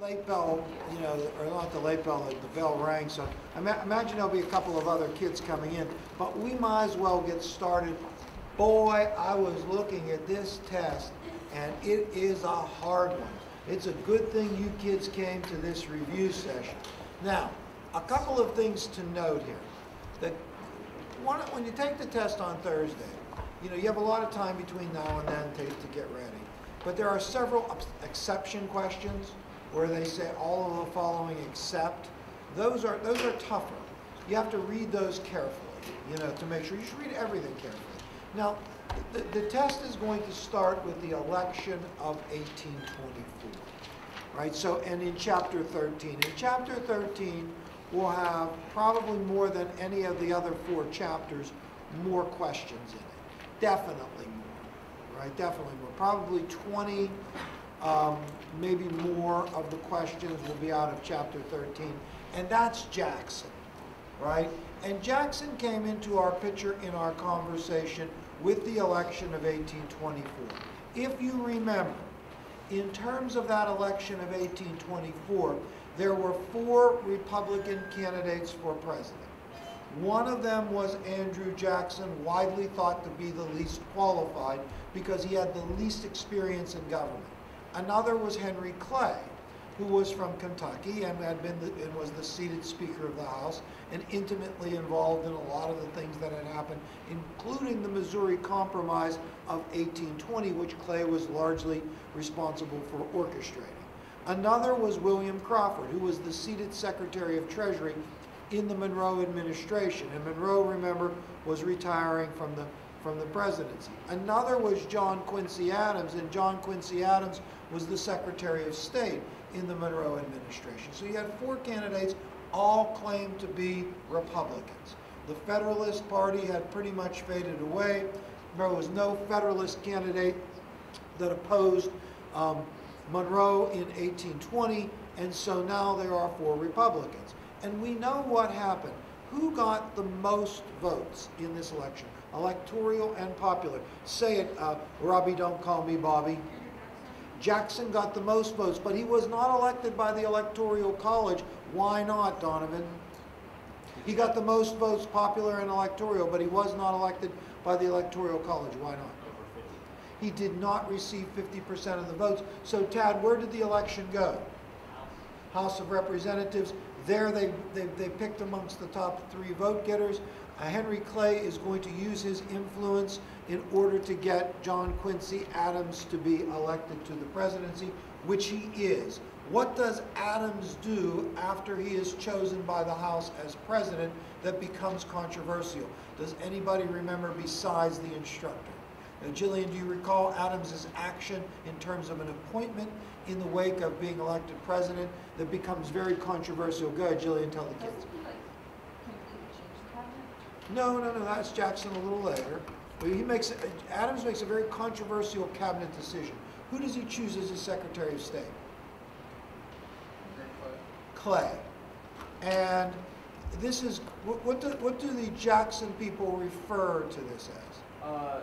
late bell, you know, or not the late bell, the bell rang, so I imagine there'll be a couple of other kids coming in, but we might as well get started. Boy, I was looking at this test, and it is a hard one. It's a good thing you kids came to this review session. Now, a couple of things to note here. That when you take the test on Thursday, you know, you have a lot of time between now and then to, to get ready. But there are several exception questions where they say all of the following except. Those are, those are tougher. You have to read those carefully, you know, to make sure, you should read everything carefully. Now, the, the test is going to start with the election of 1824 right? So, and in chapter 13. In chapter 13, we'll have probably more than any of the other four chapters, more questions in it. Definitely more, right? Definitely more. Probably 20, um, maybe more of the questions will be out of chapter 13. And that's Jackson, right? And Jackson came into our picture in our conversation with the election of 1824. If you remember, in terms of that election of 1824, there were four Republican candidates for president. One of them was Andrew Jackson, widely thought to be the least qualified because he had the least experience in government. Another was Henry Clay, who was from Kentucky and had been the, and was the seated Speaker of the House and intimately involved in a lot of the things that had happened, including the Missouri Compromise of 1820, which Clay was largely responsible for orchestrating. Another was William Crawford, who was the seated Secretary of Treasury in the Monroe administration. And Monroe, remember, was retiring from the from the presidency. Another was John Quincy Adams, and John Quincy Adams was the Secretary of State in the Monroe administration. So you had four candidates, all claimed to be Republicans. The Federalist Party had pretty much faded away. There was no Federalist candidate that opposed um, Monroe in 1820, and so now there are four Republicans. And we know what happened. Who got the most votes in this election? Electoral and popular. Say it, uh, Robbie, don't call me Bobby. Jackson got the most votes, but he was not elected by the Electoral College. Why not, Donovan? He got the most votes popular and electoral, but he was not elected by the Electoral College. Why not? He did not receive 50% of the votes. So, Tad, where did the election go? House of Representatives. There they, they, they picked amongst the top three vote getters. Uh, Henry Clay is going to use his influence in order to get John Quincy Adams to be elected to the presidency, which he is. What does Adams do after he is chosen by the House as president that becomes controversial? Does anybody remember besides the instructor? Now, Jillian, do you recall Adams's action in terms of an appointment in the wake of being elected president that becomes very controversial? Go ahead, Jillian, tell the kids. No, no, no, that's Jackson a little later. He makes, Adams makes a very controversial cabinet decision. Who does he choose as his Secretary of State? Clay. And this is, what, what do, what do the Jackson people refer to this as? Uh,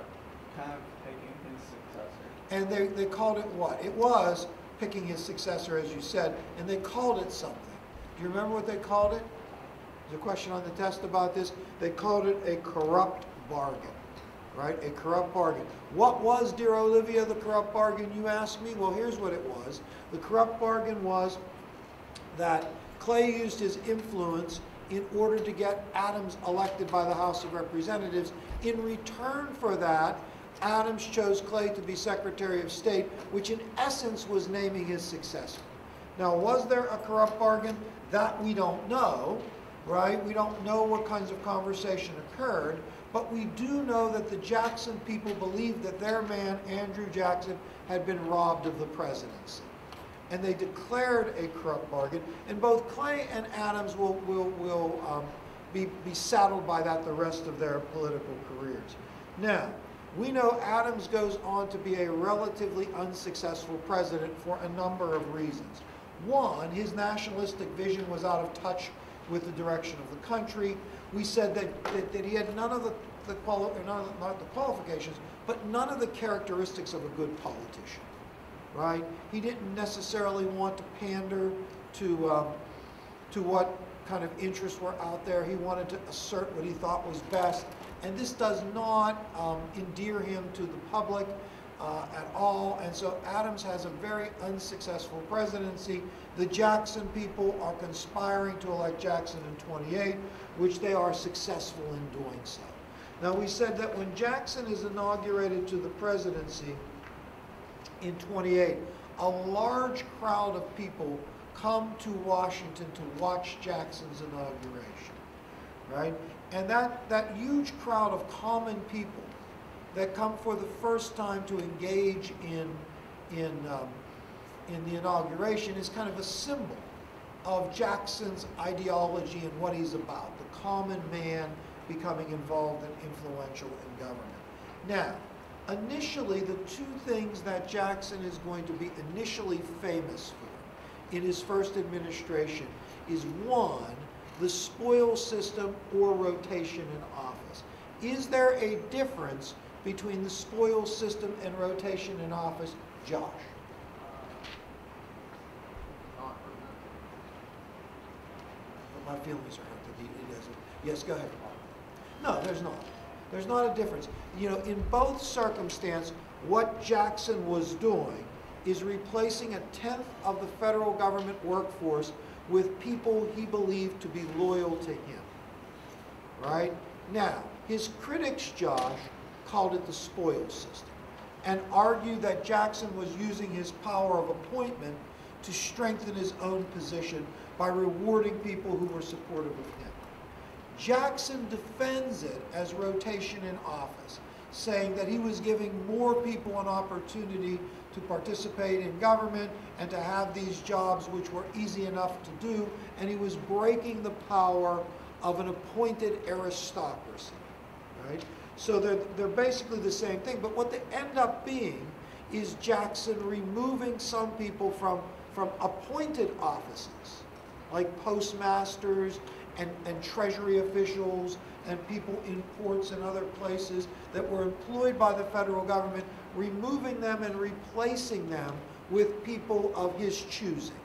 kind of picking his successor. And they, they called it what? It was picking his successor, as you said, and they called it something. Do you remember what they called it? There's a question on the test about this. They called it a corrupt bargain, right? A corrupt bargain. What was, dear Olivia, the corrupt bargain, you asked me? Well, here's what it was. The corrupt bargain was that Clay used his influence in order to get Adams elected by the House of Representatives. In return for that, Adams chose Clay to be Secretary of State, which in essence was naming his successor. Now, was there a corrupt bargain? That we don't know, right? We don't know what kinds of conversation occurred, but we do know that the Jackson people believed that their man, Andrew Jackson, had been robbed of the presidency and they declared a corrupt bargain. And both Clay and Adams will, will, will um, be, be saddled by that the rest of their political careers. Now, we know Adams goes on to be a relatively unsuccessful president for a number of reasons. One, his nationalistic vision was out of touch with the direction of the country. We said that, that, that he had none of the, the quali- none not the qualifications, but none of the characteristics of a good politician right? He didn't necessarily want to pander to, um, to what kind of interests were out there. He wanted to assert what he thought was best. And this does not um, endear him to the public uh, at all. And so Adams has a very unsuccessful presidency. The Jackson people are conspiring to elect Jackson in 28, which they are successful in doing so. Now, we said that when Jackson is inaugurated to the presidency in 28, a large crowd of people come to Washington to watch Jackson's inauguration, right? And that, that huge crowd of common people that come for the first time to engage in, in, um, in the inauguration is kind of a symbol of Jackson's ideology and what he's about, the common man becoming involved and influential in government. Now, initially, the two things that Jackson is going to be initially famous for in his first administration is one, the spoil system or rotation in office. Is there a difference between the spoil system and rotation in office? Josh? My feelings are hurt that he doesn't. Yes, go ahead. No, there's not. There's not a difference. You know, in both circumstances, what Jackson was doing is replacing a tenth of the federal government workforce with people he believed to be loyal to him. Right? Now, his critics, Josh, called it the spoil system and argued that Jackson was using his power of appointment to strengthen his own position by rewarding people who were supportive of him. Jackson defends it as rotation in office, saying that he was giving more people an opportunity to participate in government and to have these jobs which were easy enough to do, and he was breaking the power of an appointed aristocracy, right? So they're, they're basically the same thing, but what they end up being is Jackson removing some people from, from appointed offices, like postmasters and, and treasury officials and people in ports and other places that were employed by the federal government, removing them and replacing them with people of his choosing.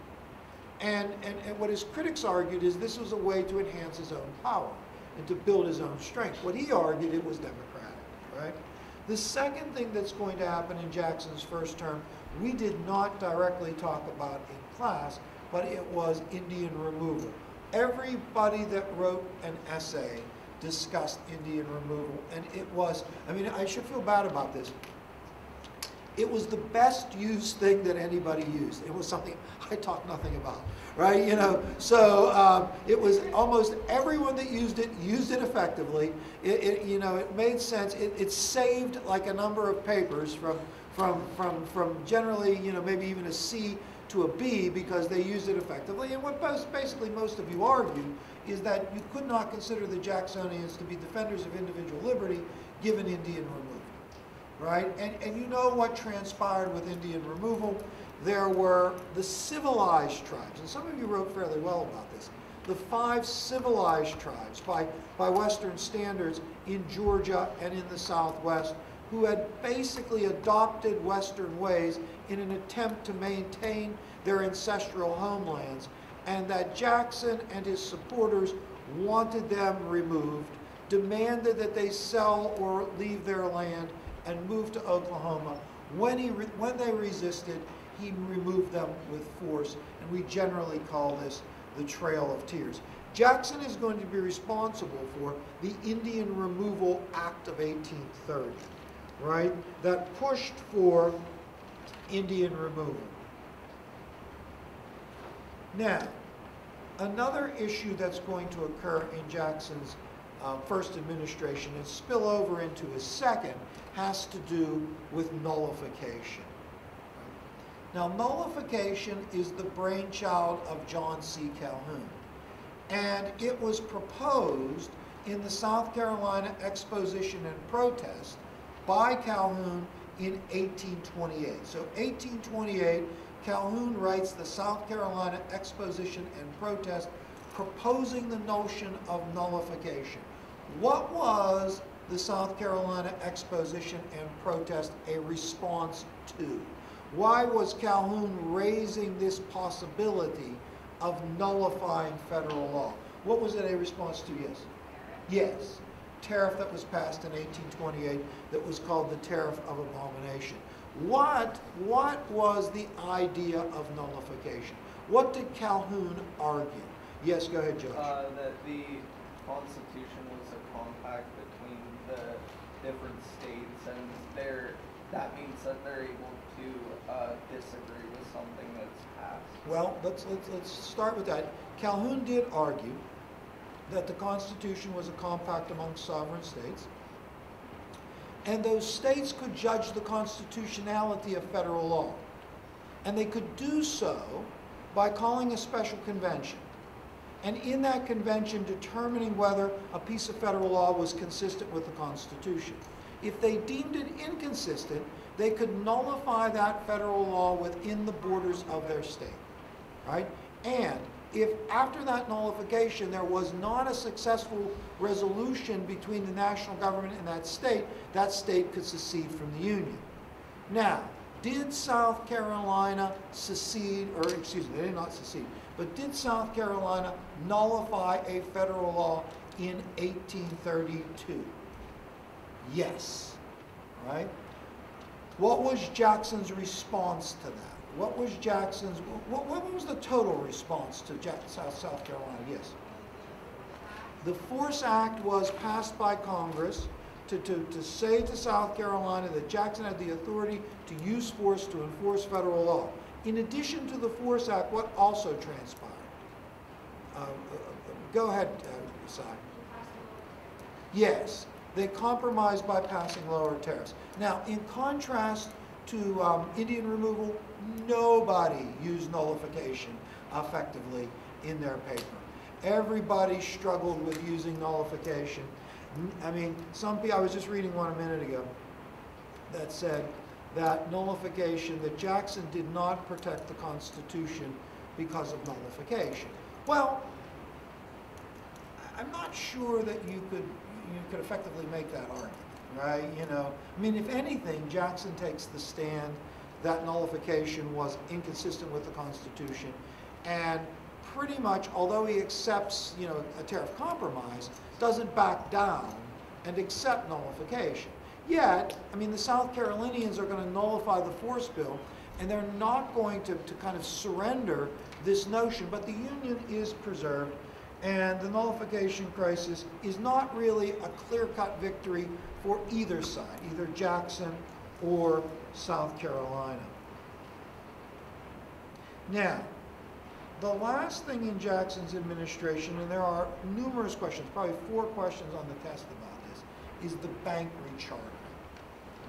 And, and, and what his critics argued is this was a way to enhance his own power and to build his own strength. What he argued, it was democratic, right? The second thing that's going to happen in Jackson's first term, we did not directly talk about in class, but it was Indian removal. Everybody that wrote an essay discussed Indian removal, and it was, I mean, I should feel bad about this. It was the best used thing that anybody used. It was something I talk nothing about, right? You know, so um, it was almost everyone that used it used it effectively. It, it you know, it made sense. It, it saved like a number of papers from from from from generally, you know, maybe even a C to a B because they used it effectively. And what most, basically most of you argue is that you could not consider the Jacksonians to be defenders of individual liberty given Indian removal right? And, and you know what transpired with Indian removal. There were the civilized tribes, and some of you wrote fairly well about this. The five civilized tribes by, by Western standards in Georgia and in the Southwest who had basically adopted Western ways in an attempt to maintain their ancestral homelands, and that Jackson and his supporters wanted them removed, demanded that they sell or leave their land, and moved to Oklahoma. When, he when they resisted, he removed them with force, and we generally call this the Trail of Tears. Jackson is going to be responsible for the Indian Removal Act of 1830, right? That pushed for Indian removal. Now, another issue that's going to occur in Jackson's uh, first administration and spill over into his second has to do with nullification. Now, nullification is the brainchild of John C. Calhoun, and it was proposed in the South Carolina Exposition and Protest by Calhoun in 1828. So 1828, Calhoun writes the South Carolina Exposition and Protest proposing the notion of nullification. What was the South Carolina Exposition and Protest a response to? Why was Calhoun raising this possibility of nullifying federal law? What was it a response to? Yes. Yes. Tariff that was passed in 1828 that was called the Tariff of Abomination. What, what was the idea of nullification? What did Calhoun argue? Yes, go ahead, Judge. Uh, that the Constitution was a compact the different states, and they're, that means that they're able to uh, disagree with something that's passed. Well, let's, let's, let's start with that. Calhoun did argue that the Constitution was a compact among sovereign states, and those states could judge the constitutionality of federal law. And they could do so by calling a special convention. And in that convention, determining whether a piece of federal law was consistent with the Constitution. If they deemed it inconsistent, they could nullify that federal law within the borders of their state, right? And if after that nullification there was not a successful resolution between the national government and that state, that state could secede from the Union. Now, did South Carolina secede, or excuse me, they did not secede, but did South Carolina nullify a federal law in 1832? Yes, right? What was Jackson's response to that? What was Jackson's, what, what was the total response to South, South Carolina? Yes. The Force Act was passed by Congress to, to, to say to South Carolina that Jackson had the authority to use force to enforce federal law. In addition to the Force Act, what also transpired? Uh, uh, go ahead, uh, Si. Yes, they compromised by passing lower tariffs. Now, in contrast to um, Indian removal, nobody used nullification effectively in their paper. Everybody struggled with using nullification. I mean, some people, I was just reading one a minute ago that said that nullification, that Jackson did not protect the Constitution because of nullification. Well, I'm not sure that you could, you could effectively make that argument, right? You know, I mean, if anything, Jackson takes the stand that nullification was inconsistent with the Constitution, and pretty much, although he accepts, you know, a tariff compromise, doesn't back down and accept nullification. Yet, I mean, the South Carolinians are going to nullify the force bill, and they're not going to, to kind of surrender this notion, but the Union is preserved, and the nullification crisis is not really a clear-cut victory for either side, either Jackson or South Carolina. Now, the last thing in Jackson's administration, and there are numerous questions, probably four questions on the test about this, is the bank rechartering,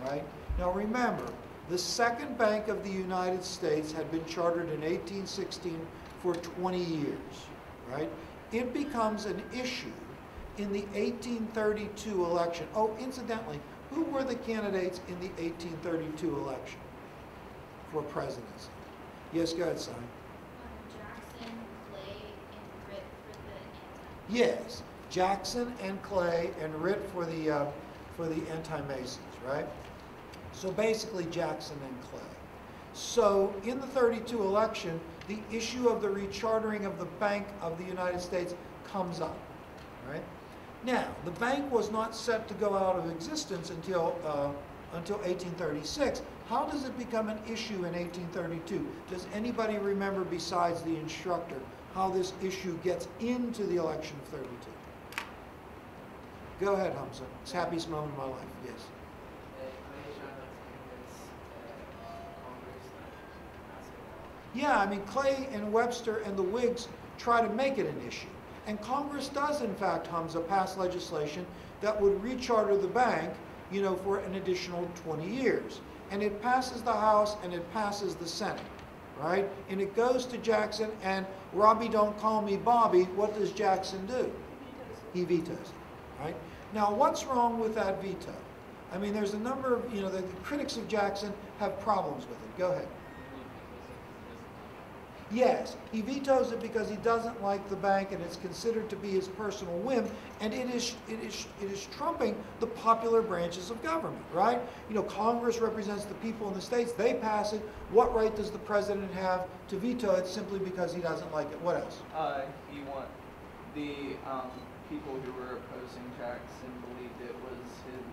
right? Now remember, the second bank of the United States had been chartered in 1816 for 20 years, right? It becomes an issue in the 1832 election. Oh, incidentally, who were the candidates in the 1832 election for presidency? Yes, go ahead, Simon. Jackson, Clay, and Wirt for the anti. Yes, Jackson and Clay and Wirt for the, uh, for the anti-Masons, right? So basically Jackson and Clay. So in the 32 election, the issue of the rechartering of the Bank of the United States comes up, right? Now, the bank was not set to go out of existence until, uh, until 1836. How does it become an issue in 1832? Does anybody remember besides the instructor how this issue gets into the election of 32? Go ahead, Hamza. It's the happiest moment of my life, yes. Yeah, I mean, Clay and Webster and the Whigs try to make it an issue. And Congress does, in fact, Hamza, pass legislation that would recharter the bank, you know, for an additional 20 years. And it passes the House and it passes the Senate, right? And it goes to Jackson and Robbie, don't call me Bobby. What does Jackson do? He vetoes it, right? Now, what's wrong with that veto? I mean, there's a number of, you know, the critics of Jackson have problems with it. Go ahead. Yes, he vetoes it because he doesn't like the bank and it's considered to be his personal whim, and it is, it is, it is trumping the popular branches of government, right? You know, Congress represents the people in the states, they pass it. What right does the president have to veto it simply because he doesn't like it? What else? Uh, he want, the, um, people who were opposing Jackson believed it was him,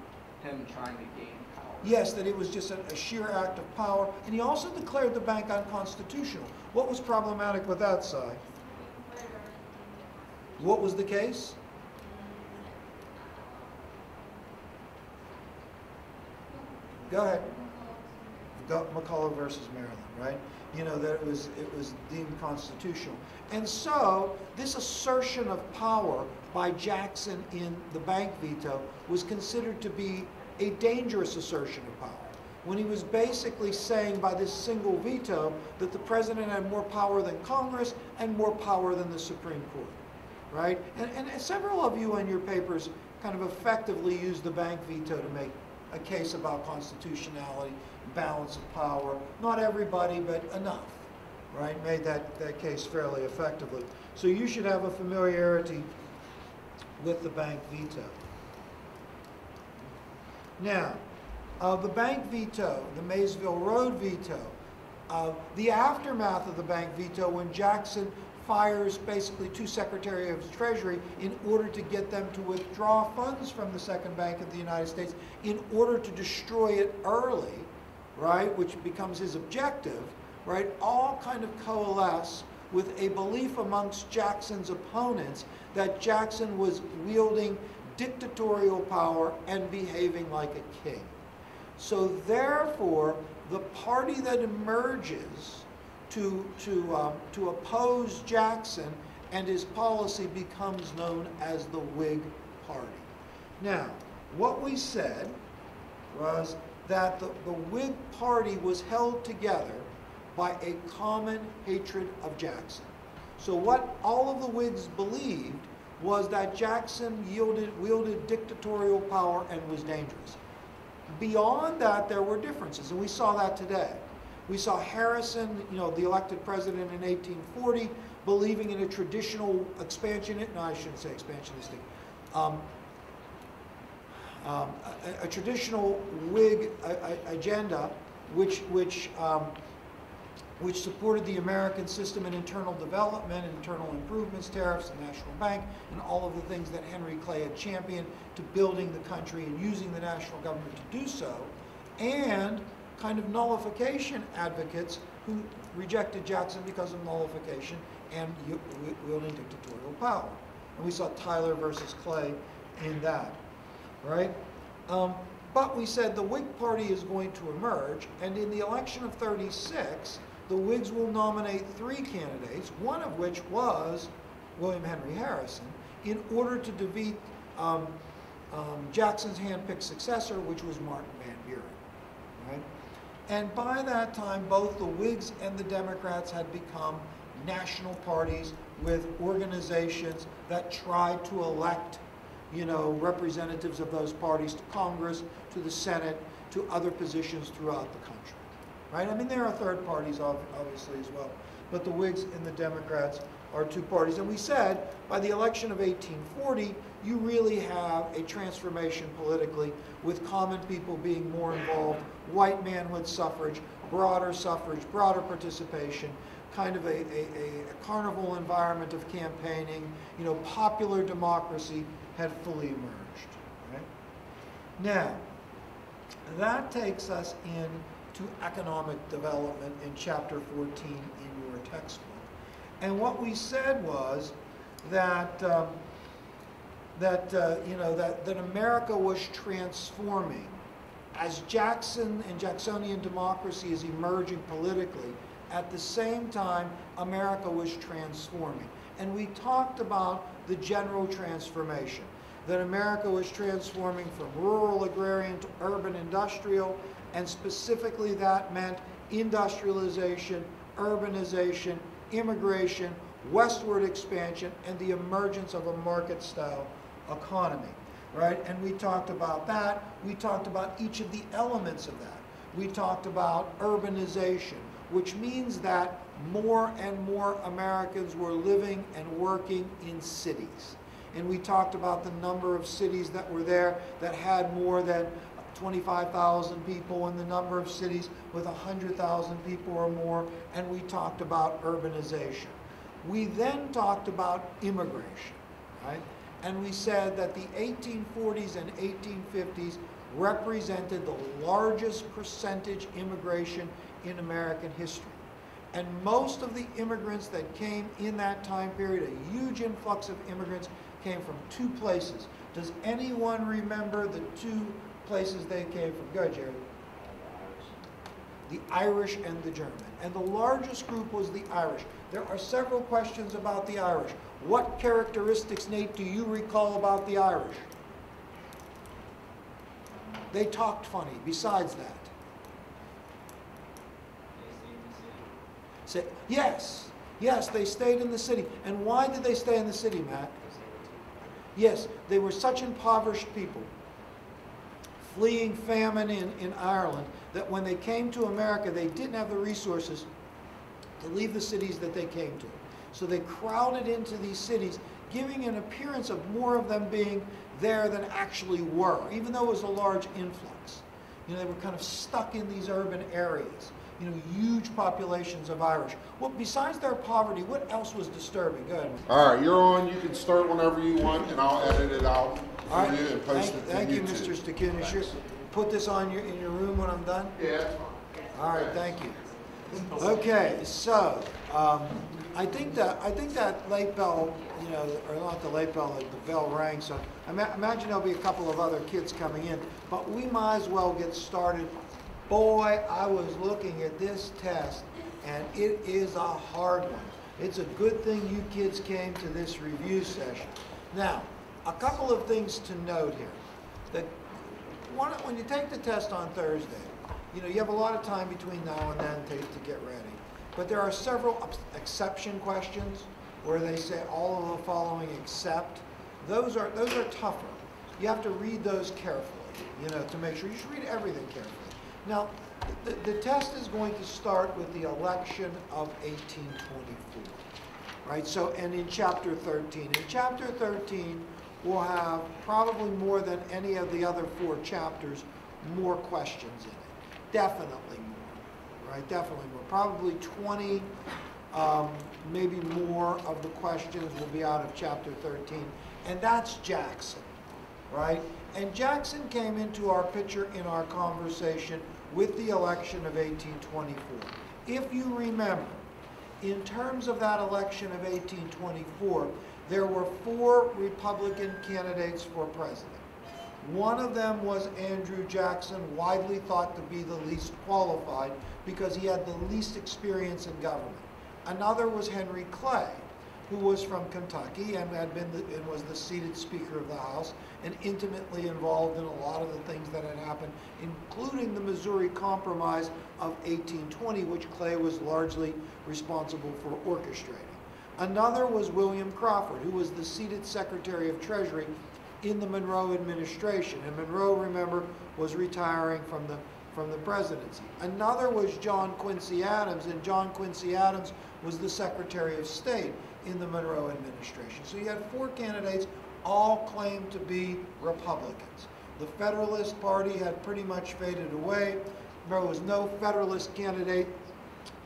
him trying to gain power. Yes, that it was just a, a sheer act of power, and he also declared the bank unconstitutional. What was problematic with that side? What was the case? Go ahead. McCulloch versus Maryland, right? You know, that it was, it was deemed constitutional. And so, this assertion of power by Jackson in the bank veto was considered to be a dangerous assertion of power. When he was basically saying by this single veto that the president had more power than Congress and more power than the Supreme Court, right? And, and several of you in your papers kind of effectively used the bank veto to make a case about constitutionality, balance of power. Not everybody, but enough, right? Made that, that case fairly effectively. So you should have a familiarity with the bank veto. Now, uh, the bank veto, the Maysville Road veto, uh, the aftermath of the bank veto when Jackson fires basically two Secretary of Treasury in order to get them to withdraw funds from the Second Bank of the United States in order to destroy it early, right, which becomes his objective, right, all kind of coalesce with a belief amongst Jackson's opponents that Jackson was wielding dictatorial power and behaving like a king. So therefore, the party that emerges to, to, um, to oppose Jackson and his policy becomes known as the Whig Party. Now, what we said was that the, the Whig Party was held together by a common hatred of Jackson. So what all of the Whigs believed was that Jackson yielded, wielded dictatorial power and was dangerous. Beyond that, there were differences, and we saw that today. We saw Harrison, you know, the elected president in 1840, believing in a traditional expansionist, no, I shouldn't say expansionistic, um, um, a, a traditional Whig agenda, which, which, um, which supported the American system and internal development, internal improvements, tariffs, the national bank, and all of the things that Henry Clay had championed to building the country and using the national government to do so, and kind of nullification advocates who rejected Jackson because of nullification and wielding dictatorial power. And we saw Tyler versus Clay in that, right? Um, but we said the Whig Party is going to emerge, and in the election of 36, the Whigs will nominate three candidates, one of which was William Henry Harrison, in order to defeat um, um, Jackson's handpicked successor, which was Martin Van Buren. Right? And by that time, both the Whigs and the Democrats had become national parties with organizations that tried to elect, you know, representatives of those parties to Congress, to the Senate, to other positions throughout the country. Right? I mean, there are third parties, obviously, as well. But the Whigs and the Democrats are two parties. And we said by the election of 1840, you really have a transformation politically with common people being more involved, white manhood suffrage, broader suffrage, broader participation, kind of a, a, a- carnival environment of campaigning, you know, popular democracy had fully emerged. Right? Now, that takes us into economic development in chapter 14 in your textbook. And what we said was that, um, that uh, you know, that, that America was transforming. As Jackson and Jacksonian democracy is emerging politically, at the same time, America was transforming. And we talked about the general transformation that America was transforming from rural agrarian to urban industrial, and specifically that meant industrialization, urbanization, immigration, westward expansion, and the emergence of a market-style economy, right? And we talked about that. We talked about each of the elements of that. We talked about urbanization, which means that more and more Americans were living and working in cities. And we talked about the number of cities that were there that had more than 25,000 people and the number of cities with 100,000 people or more, and we talked about urbanization. We then talked about immigration, right? And we said that the 1840s and 1850s represented the largest percentage immigration in American history. And most of the immigrants that came in that time period, a huge influx of immigrants, came from two places. Does anyone remember the two places they came from? Go Jerry. The Irish and the German. And the largest group was the Irish. There are several questions about the Irish. What characteristics, Nate, do you recall about the Irish? They talked funny, besides that. Say, yes, yes, they stayed in the city. And why did they stay in the city, Matt? Yes, they were such impoverished people, fleeing famine in, in Ireland, that when they came to America, they didn't have the resources to leave the cities that they came to. So they crowded into these cities, giving an appearance of more of them being there than actually were, even though it was a large influx. You know, they were kind of stuck in these urban areas. You know, huge populations of Irish. Well, besides their poverty, what else was disturbing? Go ahead. All right, you're on. You can start whenever you want, and I'll edit it out All for right, you and post thank, it to thank you, YouTube. Mr. Stakunis. You Put this on your, in your room when I'm done? Yeah, that's fine. All right, thank you. Okay, so, um, I think that, I think that late bell, you know, or not the late bell, the bell rang, so I ma- imagine there'll be a couple of other kids coming in, but we might as well get started. Boy, I was looking at this test, and it is a hard one. It's a good thing you kids came to this review session. Now, a couple of things to note here. One, when you take the test on Thursday, you know, you have a lot of time between now and then to, to get ready. But there are several exception questions where they say all of the following except. Those are, those are tougher. You have to read those carefully, you know, to make sure. You should read everything carefully. Now, the, the test is going to start with the election of 1824 right? So, and in chapter 13. In chapter 13, we'll have probably more than any of the other four chapters, more questions in it. Definitely more, right? Definitely more. Probably 20, um, maybe more of the questions will be out of chapter 13. And that's Jackson, right? And Jackson came into our picture in our conversation with the election of 1824. If you remember, in terms of that election of 1824, there were four Republican candidates for president. One of them was Andrew Jackson, widely thought to be the least qualified because he had the least experience in government. Another was Henry Clay, who was from Kentucky and had been the, and was the seated Speaker of the House and intimately involved in a lot of the things that had happened, including the Missouri Compromise of 1820, which Clay was largely responsible for orchestrating. Another was William Crawford, who was the seated Secretary of Treasury in the Monroe administration. And Monroe, remember, was retiring from the from the presidency. Another was John Quincy Adams, and John Quincy Adams was the Secretary of State in the Monroe administration. So you had four candidates, all claimed to be Republicans. The Federalist Party had pretty much faded away. There was no Federalist candidate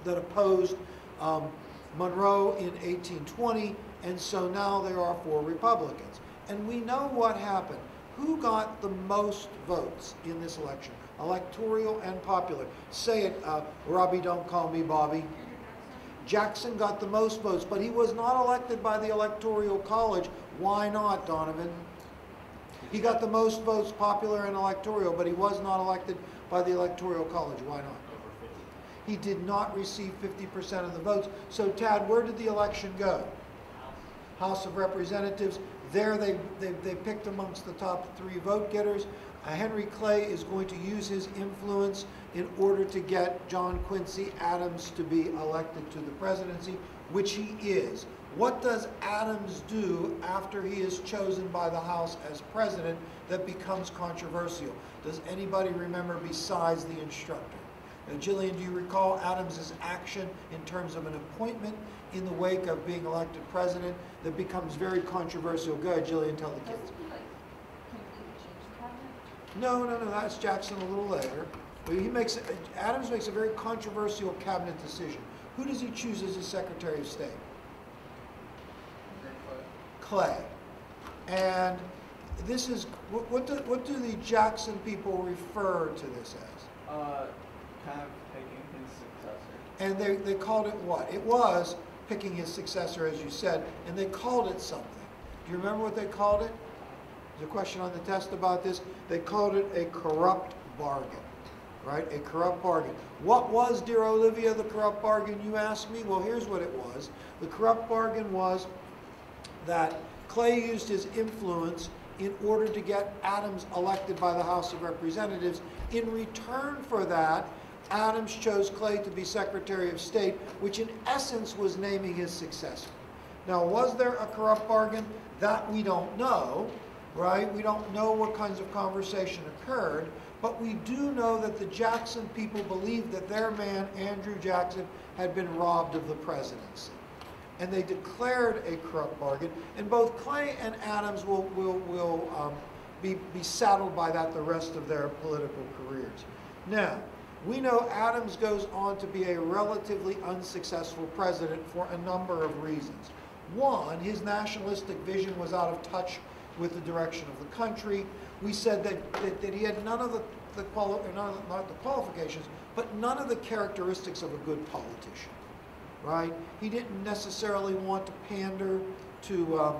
that opposed um, Monroe in 1820, and so now there are four Republicans. And we know what happened. Who got the most votes in this election? Electoral and popular. Say it, uh, Robbie, don't call me Bobby. Jackson got the most votes, but he was not elected by the Electoral College. Why not, Donovan? He got the most votes popular and electoral, but he was not elected by the Electoral College. Why not? He did not receive 50% of the votes. So, Tad, where did the election go? House of Representatives. There they, they, they picked amongst the top three vote getters. Henry Clay is going to use his influence in order to get John Quincy Adams to be elected to the presidency, which he is. What does Adams do after he is chosen by the House as president that becomes controversial? Does anybody remember besides the instructor? Uh, Jillian, do you recall Adams's action in terms of an appointment in the wake of being elected president that becomes very controversial? Go ahead, Jillian, tell the kids. Doesn't he like completely change the cabinet? No, no, no, that's Jackson a little later. Well, He makes, Adams makes a very controversial cabinet decision. Who does he choose as his Secretary of State? Clay. And this is, what, what do, what do the Jackson people refer to this as? Uh, kind of picking his successor. And they, they called it what? It was picking his successor, as you said, and they called it something. Do you remember what they called it? There's a question on the test about this. They called it a corrupt bargain, right? A corrupt bargain. What was, dear Olivia, the corrupt bargain, you asked me? Well, here's what it was. The corrupt bargain was that Clay used his influence in order to get Adams elected by the House of Representatives. In return for that, Adams chose Clay to be Secretary of State, which in essence was naming his successor. Now, was there a corrupt bargain? That we don't know, right? We don't know what kinds of conversation occurred, but we do know that the Jackson people believed that their man, Andrew Jackson, had been robbed of the presidency and they declared a corrupt bargain. And both Clay and Adams will, will, will um, be, be saddled by that the rest of their political careers. Now, we know Adams goes on to be a relatively unsuccessful president for a number of reasons. One, his nationalistic vision was out of touch with the direction of the country. We said that, that, that he had none of the, the, quali- not the qualifications, but none of the characteristics of a good politician right? He didn't necessarily want to pander to, um,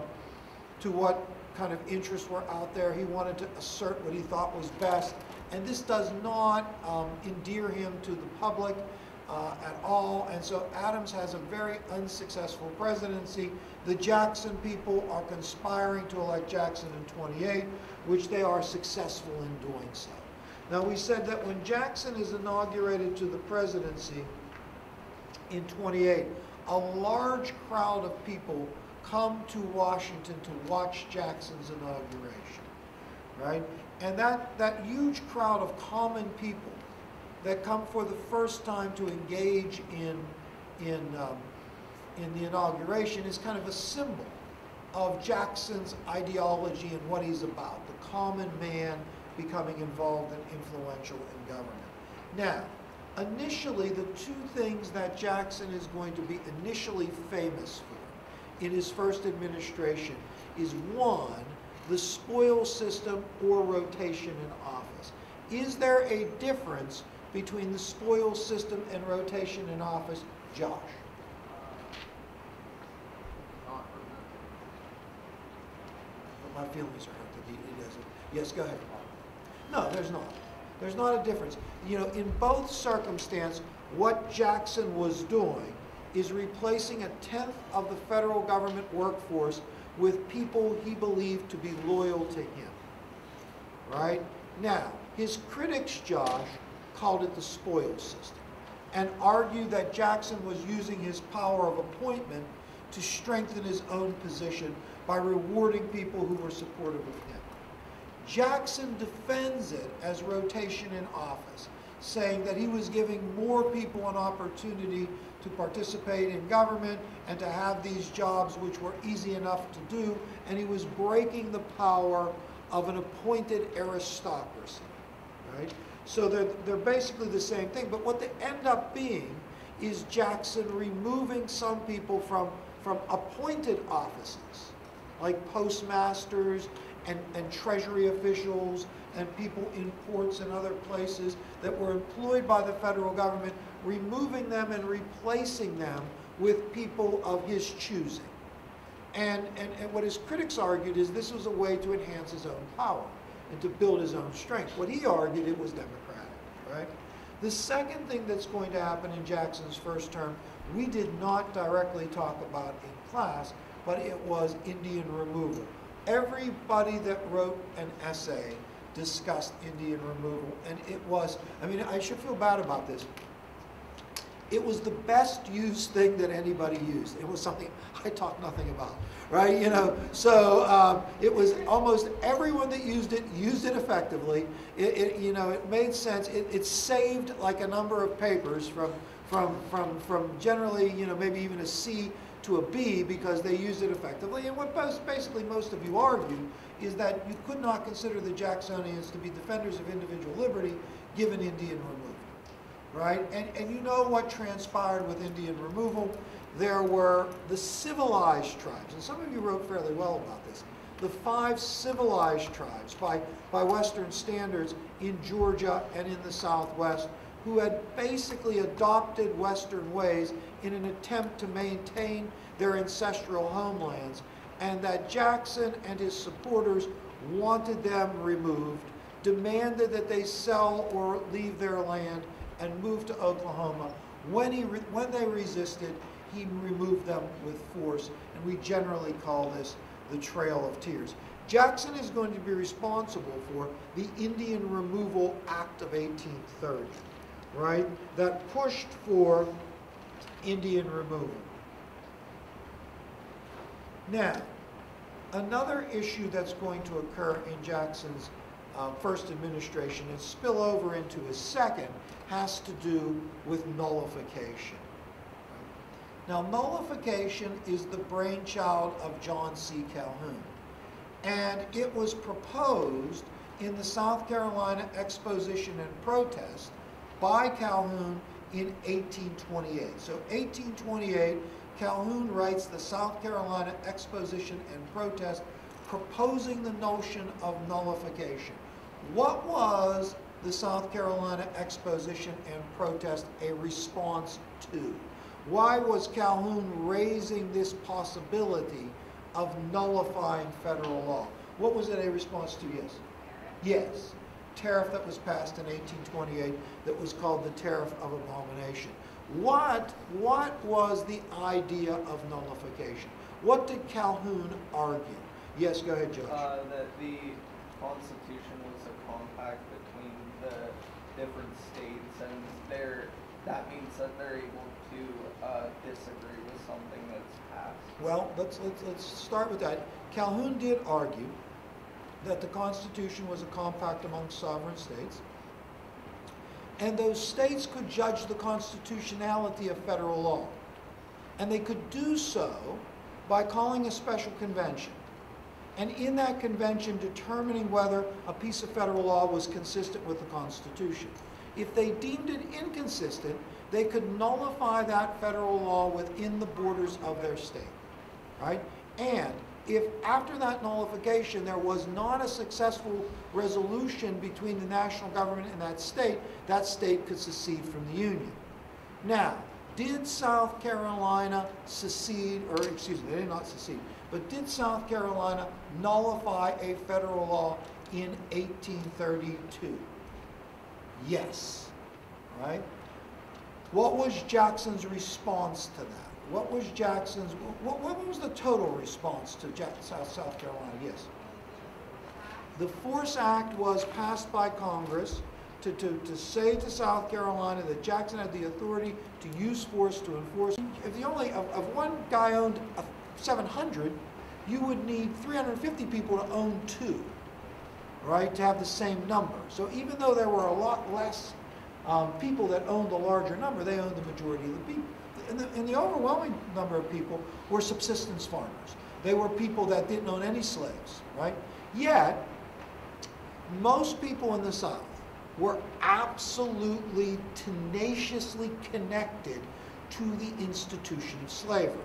to what kind of interests were out there. He wanted to assert what he thought was best. And this does not um, endear him to the public uh, at all. And so Adams has a very unsuccessful presidency. The Jackson people are conspiring to elect Jackson in 28, which they are successful in doing so. Now, we said that when Jackson is inaugurated to the presidency, in 28, a large crowd of people come to Washington to watch Jackson's inauguration, right? And that, that huge crowd of common people that come for the first time to engage in, in, um, in the inauguration is kind of a symbol of Jackson's ideology and what he's about, the common man becoming involved and influential in government. Now, initially, the two things that Jackson is going to be initially famous for in his first administration is one, the spoil system or rotation in office. Is there a difference between the spoil system and rotation in office? Josh? But my feelings are hurt that he, he doesn't. Yes, go ahead. No, there's not. There's not a difference. You know, in both circumstances, what Jackson was doing is replacing a tenth of the federal government workforce with people he believed to be loyal to him. Right? Now, his critics, Josh, called it the spoil system and argued that Jackson was using his power of appointment to strengthen his own position by rewarding people who were supportive of him. Jackson defends it as rotation in office, saying that he was giving more people an opportunity to participate in government and to have these jobs which were easy enough to do, and he was breaking the power of an appointed aristocracy, right? So they're, they're basically the same thing, but what they end up being is Jackson removing some people from, from appointed offices, like postmasters and, and treasury officials and people in ports and other places that were employed by the federal government, removing them and replacing them with people of his choosing. And, and, and what his critics argued is this was a way to enhance his own power and to build his own strength. What he argued, it was democratic, right? The second thing that's going to happen in Jackson's first term, we did not directly talk about in class, but it was Indian removal. Everybody that wrote an essay discussed Indian removal, and it was, I mean, I should feel bad about this. It was the best used thing that anybody used. It was something I talk nothing about, right? You know, so um, it was almost everyone that used it used it effectively. It, it you know, it made sense. It, it saved like a number of papers from from from from generally, you know, maybe even a C to a B because they used it effectively. And what most, basically most of you argue is that you could not consider the Jacksonians to be defenders of individual liberty given Indian removal right? And, and you know what transpired with Indian removal. There were the civilized tribes, and some of you wrote fairly well about this. The five civilized tribes by, by Western standards in Georgia and in the Southwest who had basically adopted Western ways in an attempt to maintain their ancestral homelands, and that Jackson and his supporters wanted them removed, demanded that they sell or leave their land, and moved to Oklahoma. When, he when they resisted, he removed them with force, and we generally call this the Trail of Tears. Jackson is going to be responsible for the Indian Removal Act of 1830, right? That pushed for Indian removal. Now, another issue that's going to occur in Jackson's uh, first administration and spill over into his second has to do with nullification. Now, nullification is the brainchild of John C. Calhoun, and it was proposed in the South Carolina Exposition and Protest by Calhoun in 1828. So 1828, Calhoun writes the South Carolina Exposition and Protest proposing the notion of nullification. What was the South Carolina Exposition and Protest a response to? Why was Calhoun raising this possibility of nullifying federal law? What was it a response to? Yes. Yes. Tariff that was passed in 1828 that was called the Tariff of Abomination. What, what was the idea of nullification? What did Calhoun argue? Yes, go ahead, Judge. Uh, that the Constitution was a compact different states, and they're, that means that they're able to uh, disagree with something that's passed. Well, let's, let's, let's start with that. Calhoun did argue that the Constitution was a compact among sovereign states, and those states could judge the constitutionality of federal law. And they could do so by calling a special convention. And in that convention, determining whether a piece of federal law was consistent with the Constitution. If they deemed it inconsistent, they could nullify that federal law within the borders of their state, right? And if after that nullification there was not a successful resolution between the national government and that state, that state could secede from the Union. Now, did South Carolina secede, or excuse me, they did not secede, but did South Carolina nullify a federal law in 1832? Yes, right? What was Jackson's response to that? What was Jackson's, what, what was the total response to Jack, South, South Carolina? Yes. The Force Act was passed by Congress to, to, to say to South Carolina that Jackson had the authority to use force to enforce. If the only, of, of one guy owned a 700, you would need 350 people to own two, right, to have the same number. So even though there were a lot less um, people that owned the larger number, they owned the majority of the people. And the, and the overwhelming number of people were subsistence farmers. They were people that didn't own any slaves, right? Yet, most people in the South were absolutely tenaciously connected to the institution of slavery,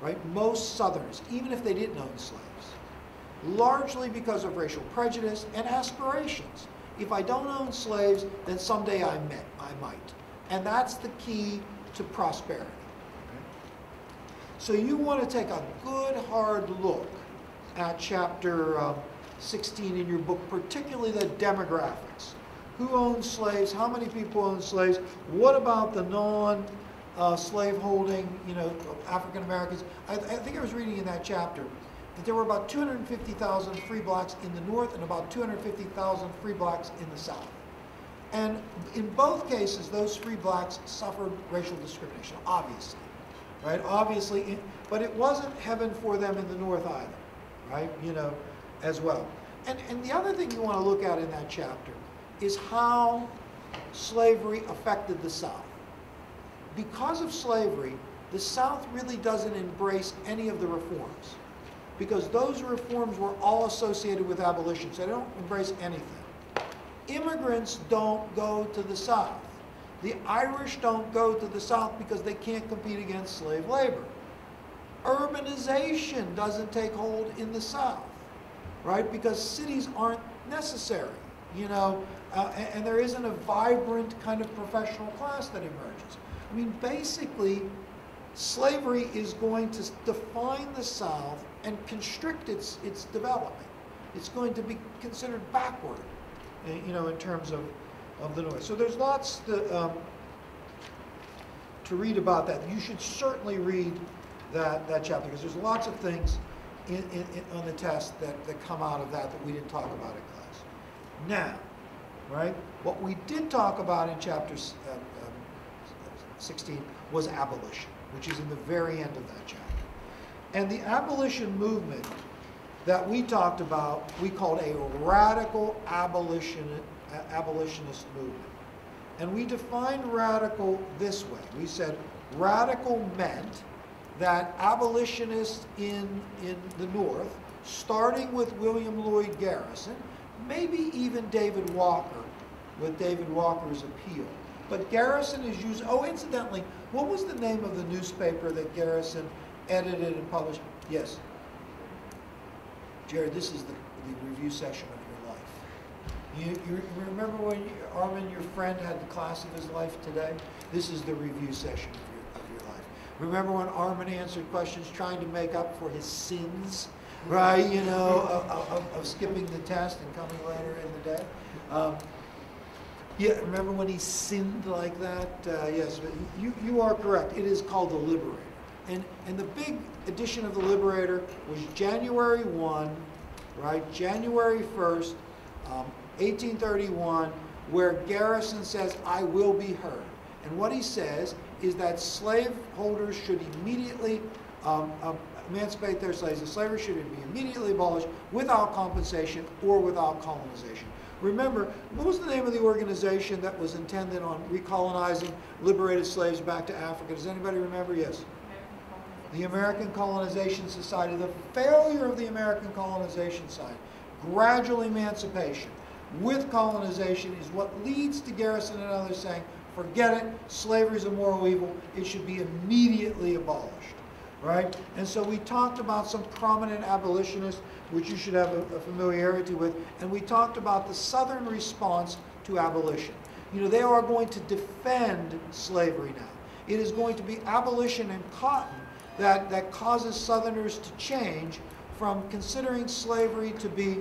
right? Most Southerners, even if they didn't own slaves, largely because of racial prejudice and aspirations. If I don't own slaves, then someday I, may, I might. And that's the key to prosperity. So you want to take a good hard look at chapter uh, 16 in your book, particularly the demographics. Who owns slaves? How many people own slaves? What about the non uh, slaveholding, you know, African Americans? I, I think I was reading in that chapter that there were about 250,000 free blacks in the North and about 250,000 free blacks in the South. And in both cases, those free blacks suffered racial discrimination, obviously, right? Obviously, in- but it wasn't heaven for them in the North either, right? You know, as well. And, and the other thing you want to look at in that chapter is how slavery affected the South. Because of slavery, the South really doesn't embrace any of the reforms. Because those reforms were all associated with abolition, so they don't embrace anything. Immigrants don't go to the South. The Irish don't go to the South because they can't compete against slave labor. Urbanization doesn't take hold in the South, right? Because cities aren't necessary, you know, uh, and, and there isn't a vibrant kind of professional class that emerges. I mean, basically, slavery is going to define the South and constrict its, its development. It's going to be considered backward, eh, you know, in terms of, of the North. So there's lots to, um, to read about that. You should certainly read that, that chapter because there's lots of things in, in, in, on the test that, that come out of that that we didn't talk about in class. Now, right, what we did talk about in chapter uh, um, 16 was abolition, which is in the very end of that chapter. And the abolition movement that we talked about, we called a radical abolition, abolitionist movement. And we defined radical this way. We said radical meant that abolitionists in, in the North, starting with William Lloyd Garrison, maybe even David Walker, with David Walker's appeal. But Garrison is used, oh, incidentally, what was the name of the newspaper that Garrison edited and published? Yes. Jared, this is the, the review session of your life. You, you remember when you, Armin, your friend, had the class of his life today? This is the review session of your, of your life. Remember when Armin answered questions trying to make up for his sins, right? You know, of, of, of skipping the test and coming later in the day. Um, yeah, remember when he sinned like that? Uh, yes, you, you are correct. It is called the Liberator. And, and the big edition of the Liberator was January 1, right? January 1st, um, 1831, where Garrison says, I will be heard. And what he says is that slaveholders should immediately um, um, emancipate their slaves. The slavery should be immediately abolished without compensation or without colonization. Remember, what was the name of the organization that was intended on recolonizing liberated slaves back to Africa? Does anybody remember? Yes. The American Colonization Society. The failure of the American Colonization Society, gradual emancipation with colonization is what leads to Garrison and others saying, forget it, slavery is a moral evil, it should be immediately abolished right? And so we talked about some prominent abolitionists, which you should have a, a familiarity with, and we talked about the Southern response to abolition. You know, they are going to defend slavery now. It is going to be abolition and cotton that, that causes Southerners to change from considering slavery to be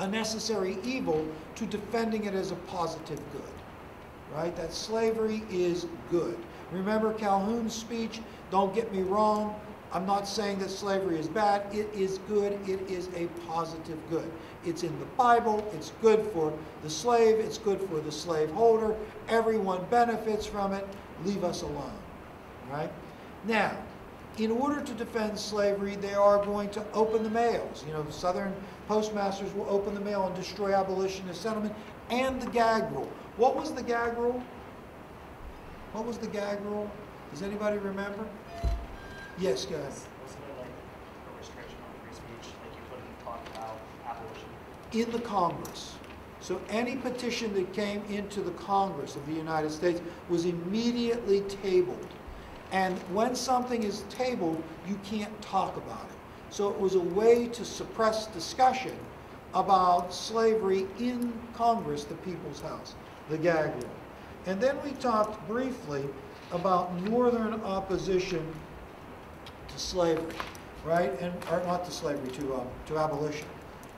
a necessary evil to defending it as a positive good right? That slavery is good. Remember Calhoun's speech? Don't get me wrong. I'm not saying that slavery is bad. It is good. It is a positive good. It's in the Bible. It's good for the slave. It's good for the slaveholder. Everyone benefits from it. Leave us alone, right? Now, in order to defend slavery, they are going to open the mails. You know, the Southern postmasters will open the mail and destroy abolitionist sentiment and the gag rule. What was the gag rule? What was the gag rule? Does anybody remember? Yes, go ahead. Wasn't it like a restriction on free speech, like you couldn't talk about abolition? in the Congress. So any petition that came into the Congress of the United States was immediately tabled. And when something is tabled, you can't talk about it. So it was a way to suppress discussion about slavery in Congress, the People's House, the gag rule. And then we talked briefly about Northern opposition slavery, right? And, or not to slavery, to, um, to abolition.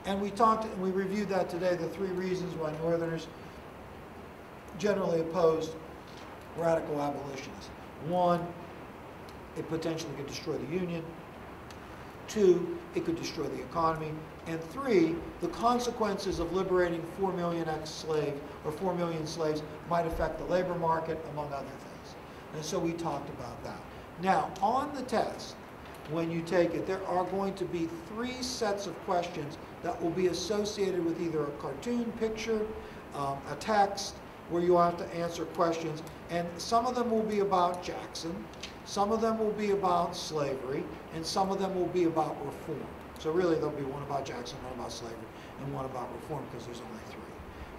And we talked, and we reviewed that today, the three reasons why Northerners generally opposed radical abolitionists. One, it potentially could destroy the Union. Two, it could destroy the economy. And three, the consequences of liberating four million ex-slaves or four million slaves might affect the labor market, among other things. And so we talked about that. Now, on the test, when you take it, there are going to be three sets of questions that will be associated with either a cartoon picture, um, a text, where you have to answer questions. And some of them will be about Jackson, some of them will be about slavery, and some of them will be about reform. So really, there'll be one about Jackson, one about slavery, and one about reform, because there's only three.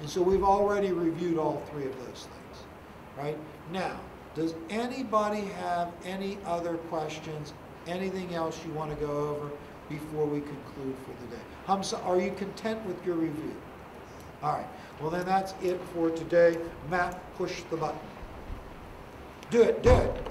And so we've already reviewed all three of those things, right? Now, does anybody have any other questions, anything else you want to go over before we conclude for the day? Hamza, are you content with your review? All right, well then that's it for today. Matt, push the button. Do it, do it.